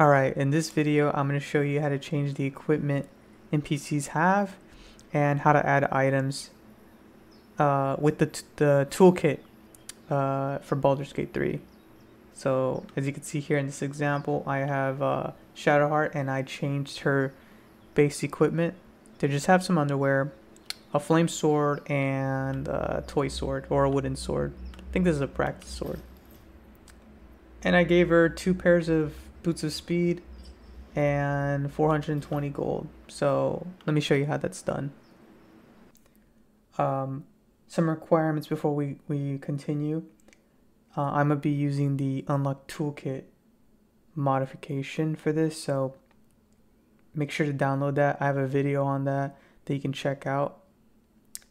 Alright, in this video I'm going to show you how to change the equipment NPCs have and how to add items uh, with the, the toolkit uh, for Baldur's Gate 3. So as you can see here in this example, I have uh, Shadowheart and I changed her base equipment to just have some underwear, a flame sword, and a toy sword or a wooden sword. I think this is a practice sword. And I gave her two pairs of boots of speed and 420 gold. So let me show you how that's done. Um, some requirements before we, we continue. Uh, I'm going to be using the unlock toolkit modification for this. So make sure to download that. I have a video on that that you can check out.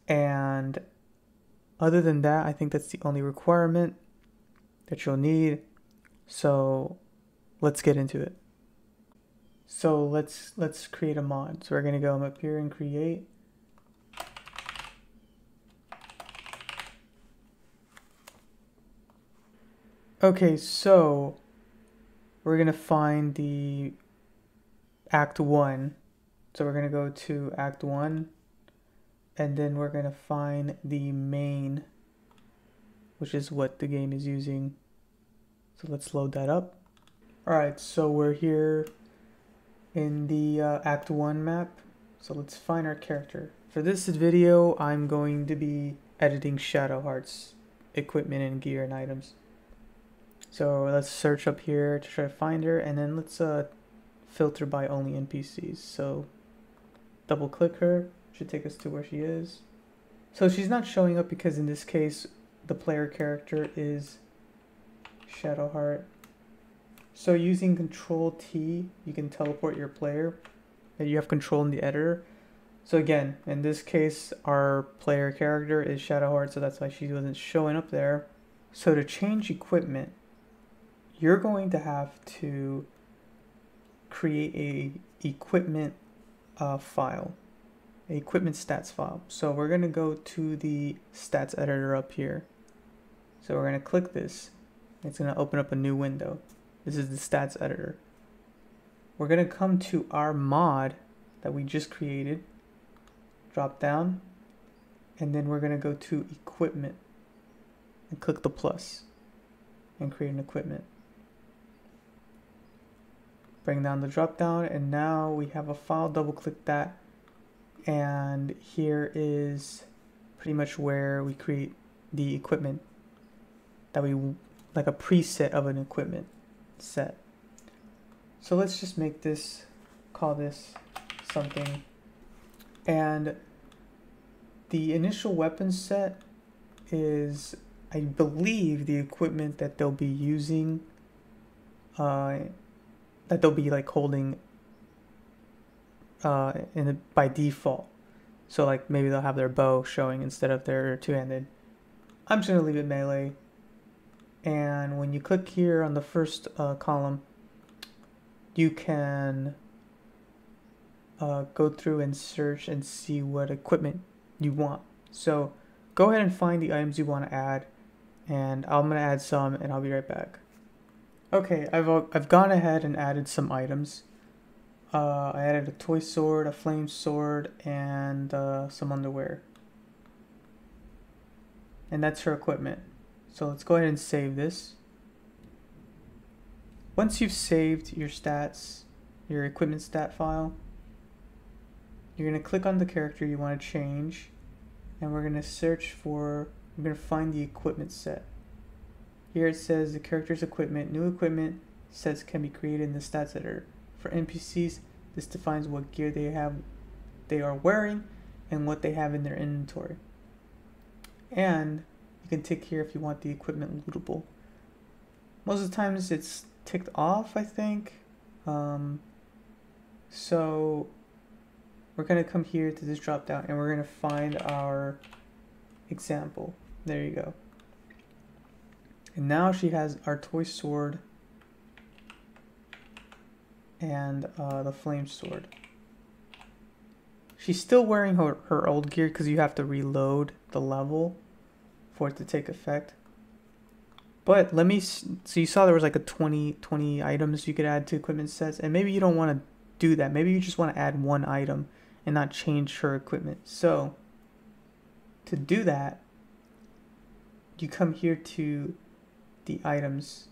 And other than that, I think that's the only requirement that you'll need. So let's get into it. So let's let's create a mod. So we're gonna go up here and create. Okay, so we're gonna find the act one. So we're gonna go to act one and then we're gonna find the main, which is what the game is using. So let's load that up. Alright, so we're here in the uh, Act 1 map. So let's find our character. For this video, I'm going to be editing Shadowheart's equipment and gear and items. So let's search up here to try to find her, and then let's uh, filter by only NPCs. So double click her, should take us to where she is. So she's not showing up because in this case, the player character is Shadowheart. So using Control T, you can teleport your player. And you have control in the editor. So again, in this case, our player character is Shadowheart, so that's why she wasn't showing up there. So to change equipment, you're going to have to create a equipment uh, file, a equipment stats file. So we're going to go to the stats editor up here. So we're going to click this. It's going to open up a new window. This is the stats editor. We're going to come to our mod that we just created. Drop down. And then we're going to go to equipment and click the plus and create an equipment. Bring down the drop down and now we have a file, double click that. And here is pretty much where we create the equipment that we like a preset of an equipment set. So let's just make this, call this something. And the initial weapon set is, I believe, the equipment that they'll be using, uh, that they'll be like holding uh, in by default. So like maybe they'll have their bow showing instead of their two-handed. I'm just gonna leave it melee and when you click here on the first uh, column you can uh, go through and search and see what equipment you want so go ahead and find the items you want to add and I'm gonna add some and I'll be right back okay I've, I've gone ahead and added some items uh, I added a toy sword, a flame sword, and uh, some underwear. And that's her equipment. So let's go ahead and save this. Once you've saved your stats, your equipment stat file, you're going to click on the character you want to change and we're going to search for, we're going to find the equipment set. Here it says the character's equipment, new equipment sets can be created in the stats editor. For NPCs, this defines what gear they have, they are wearing and what they have in their inventory. And you can tick here if you want the equipment lootable. Most of the times it's ticked off, I think. Um, so we're going to come here to this drop down and we're going to find our example. There you go. And now she has our toy sword and uh, the flame sword. She's still wearing her, her old gear because you have to reload the level for it to take effect. But let me, so you saw there was like a 20, 20 items you could add to equipment sets, and maybe you don't want to do that. Maybe you just want to add one item and not change her equipment. So to do that, you come here to the items,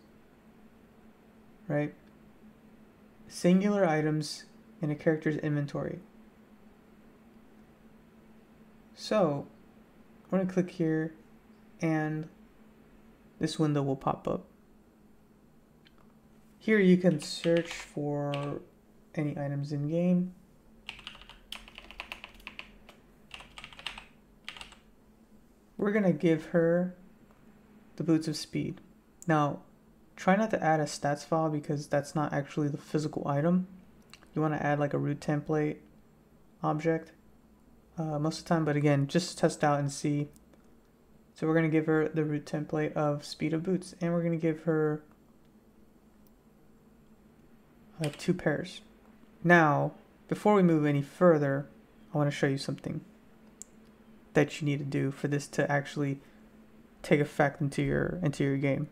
right? Singular items in a character's inventory. So I'm going to click here and this window will pop up. Here you can search for any items in game. We're gonna give her the boots of speed. Now, try not to add a stats file because that's not actually the physical item. You want to add like a root template object uh, most of the time, but again, just test out and see. So we're going to give her the root template of speed of boots, and we're going to give her uh, two pairs. Now, before we move any further, I want to show you something that you need to do for this to actually take effect into your into your game.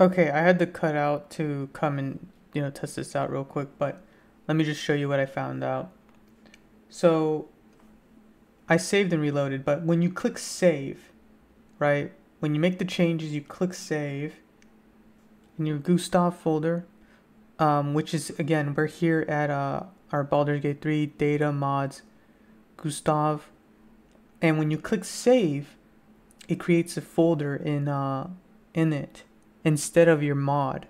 Okay, I had to cut out to come and you know test this out real quick, but let me just show you what I found out. So I saved and reloaded, but when you click save, right? When you make the changes, you click save in your Gustav folder, um, which is again we're here at uh, our Baldur's Gate 3 data mods Gustav, and when you click save, it creates a folder in uh, in it instead of your mod.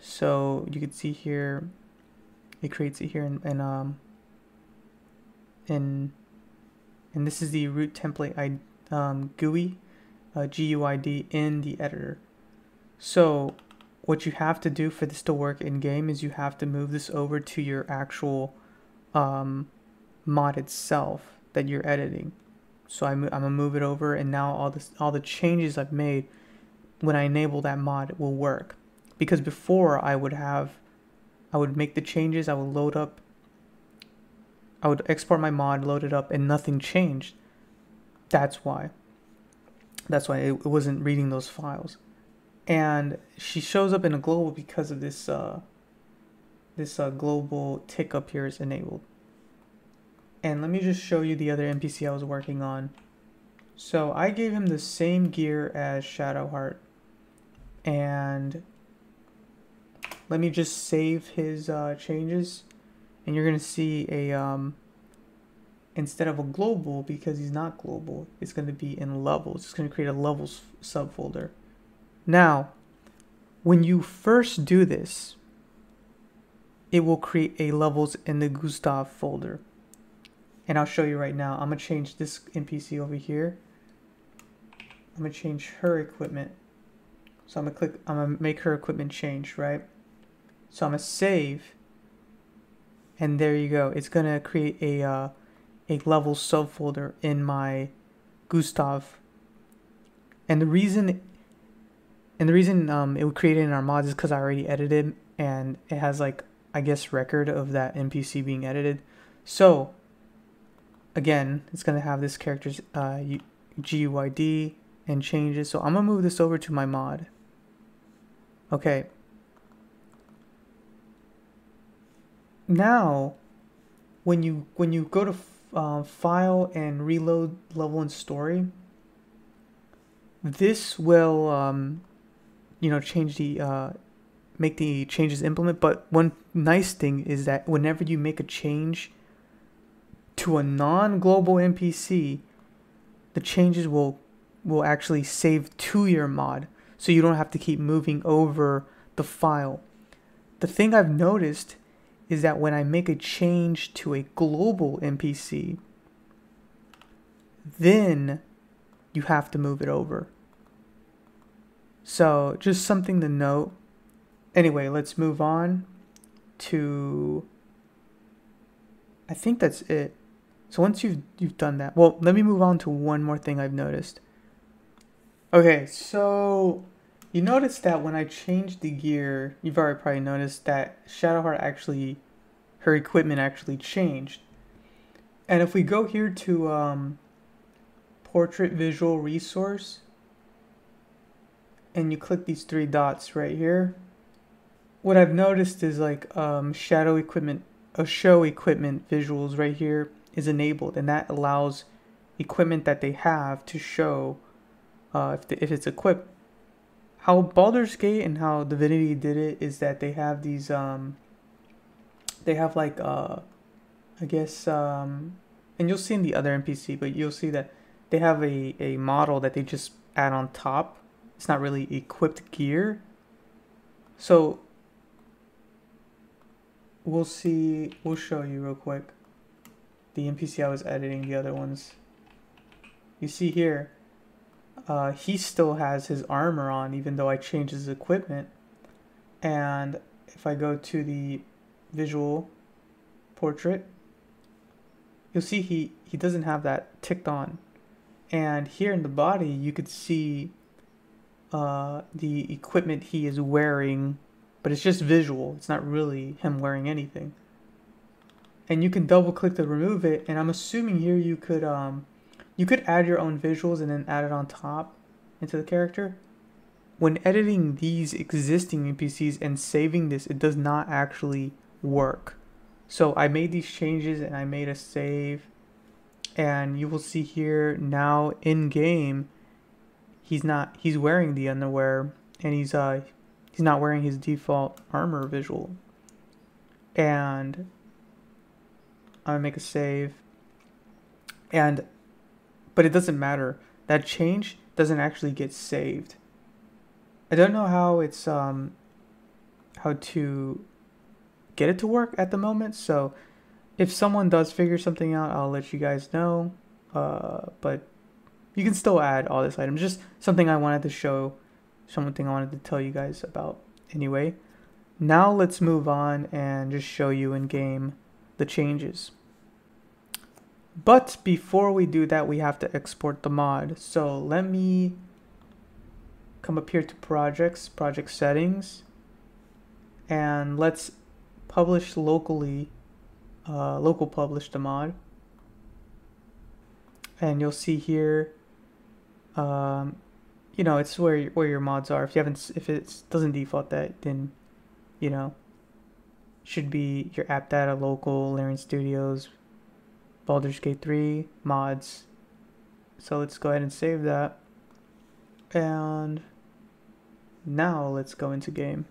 So you can see here, it creates it here in um in and this is the root template I um, GUI uh, GUID in the editor. So what you have to do for this to work in game is you have to move this over to your actual um, mod itself that you're editing. So I'm, I'm gonna move it over and now all this all the changes I've made when I enable that mod will work. Because before I would have I would make the changes, I would load up I would export my mod, load it up, and nothing changed. That's why. That's why it, wasn't reading those files. And she shows up in a global because of this uh, this uh, global tick up here is enabled. And let me just show you the other NPC I was working on. So I gave him the same gear as Shadowheart. And let me just save his uh, changes. And you're going to see a, um, instead of a global, because he's not global, it's going to be in levels. It's going to create a levels subfolder. Now, when you first do this, it will create a levels in the Gustav folder. And I'll show you right now. I'm going to change this NPC over here. I'm going to change her equipment. So I'm going to click, I'm going to make her equipment change, right? So I'm going to save. And there you go. It's going to create a, uh, a level subfolder in my Gustav. And the reason and the reason um, it would create it in our mods is because I already edited and it has like I guess record of that NPC being edited. So again, it's gonna have this character's uh, GUID and changes. So I'm gonna move this over to my mod. Okay. Now, when you when you go to uh, file and reload level and story, this will um, you know change the uh, make the changes implement. But one nice thing is that whenever you make a change to a non-global NPC, the changes will will actually save to your mod, so you don't have to keep moving over the file. The thing I've noticed is that when I make a change to a global NPC, then you have to move it over. So just something to note. Anyway, let's move on to I think that's it. So once you've you've done that, well, let me move on to one more thing I've noticed. Okay, so you notice that when I changed the gear, you've already probably noticed that Shadowheart actually, her equipment actually changed. And if we go here to um, Portrait Visual Resource, and you click these three dots right here, what I've noticed is like um, shadow equipment, a show equipment visuals right here is enabled, and that allows equipment that they have to show uh, if, the, if it's equipped. How Baldur's Gate and how Divinity did it is that they have these, um, they have like, uh, I guess, um, and you'll see in the other NPC, but you'll see that they have a, a model that they just add on top. It's not really equipped gear. So we'll see, we'll show you real quick the NPC I was editing, the other ones. You see here, uh, he still has his armor on even though I changed his equipment. And if I go to the visual portrait, you'll see he, he doesn't have that ticked on. And here in the body, you could see uh, the equipment he is wearing, but it's just visual. It's not really him wearing anything. And you can double click to remove it. And I'm assuming here you could um, you could add your own visuals and then add it on top into the character. When editing these existing NPCs and saving this, it does not actually work. So I made these changes and I made a save and you will see here now in game he's not he's wearing the underwear and he's uh he's not wearing his default armor visual and I'm gonna make a save and but it doesn't matter that change doesn't actually get saved I don't know how it's um how to get it to work at the moment so if someone does figure something out, I'll let you guys know. Uh, but you can still add all this items. Just something I wanted to show, something I wanted to tell you guys about. Anyway, now let's move on and just show you in game the changes. But before we do that, we have to export the mod. So let me come up here to projects, project settings, and let's publish locally uh, local publish the mod and you'll see here um, you know it's where where your mods are if you haven't if it doesn't default that then you know should be your app data local Larian Studios Baldur's Gate 3 mods. So let's go ahead and save that. And now let's go into game.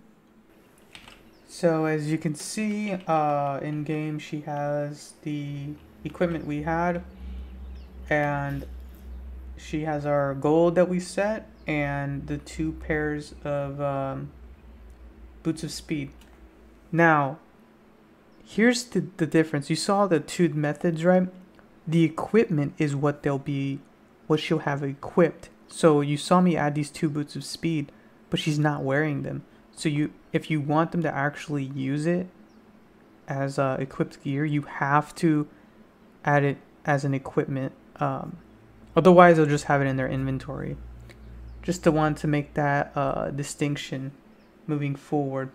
So as you can see, uh, in game she has the equipment we had and she has our gold that we set and the two pairs of um, boots of speed. Now, here's the, the difference. You saw the two methods, right? The equipment is what they'll be, what she'll have equipped. So you saw me add these two boots of speed, but she's not wearing them. So you, if you want them to actually use it as uh, equipped gear, you have to add it as an equipment. Um, otherwise, they'll just have it in their inventory. Just to want to make that uh, distinction moving forward.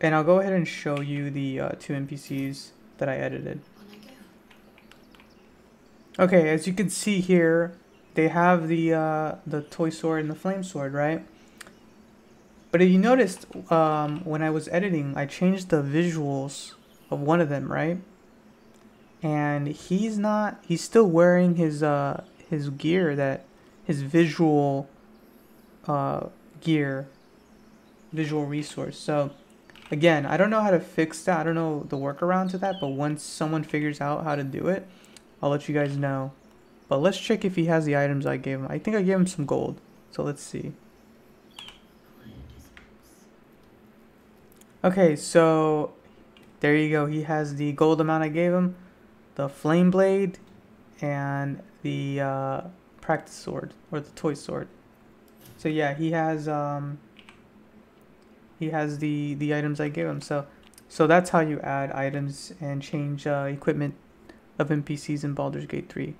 And I'll go ahead and show you the uh, two NPCs that I edited. Okay, as you can see here, they have the uh, the toy sword and the flame sword, right? But if you noticed, um, when I was editing, I changed the visuals of one of them, right? And he's not, he's still wearing his, uh, his gear that, his visual, uh, gear, visual resource. So, again, I don't know how to fix that. I don't know the workaround to that, but once someone figures out how to do it, I'll let you guys know. But let's check if he has the items I gave him. I think I gave him some gold. So let's see. Okay, so there you go. He has the gold amount I gave him, the flame blade, and the uh, practice sword or the toy sword. So yeah, he has um, he has the the items I gave him. So so that's how you add items and change uh, equipment of NPCs in Baldur's Gate 3.